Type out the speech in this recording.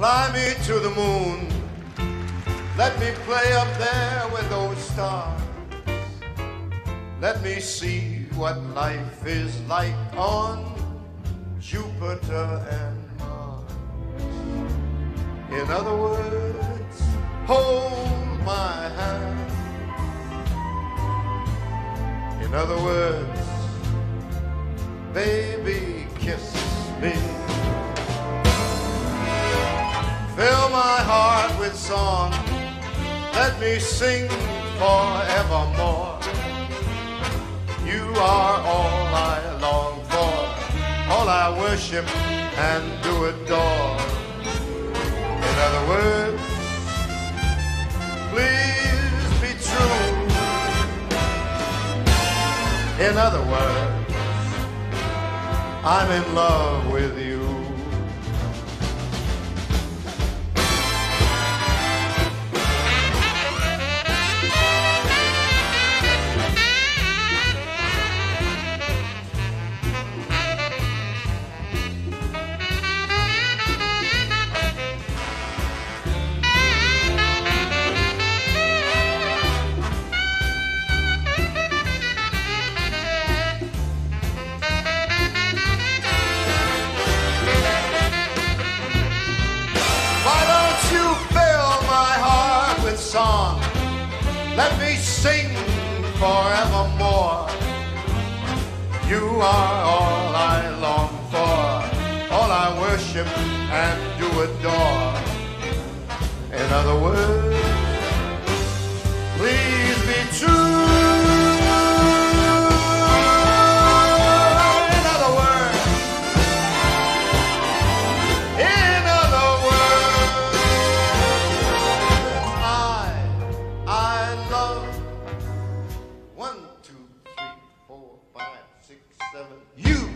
Fly me to the moon. Let me play up there with those stars. Let me see what life is like on Jupiter and Mars. In other words, hold my hand. In other words, baby, kiss me. With song. Let me sing forevermore. You are all I long for, all I worship and do adore. In other words, please be true. In other words, I'm in love with you. Let me sing forevermore. You are all I long for, all I worship and do adore. In other words, six, seven. You!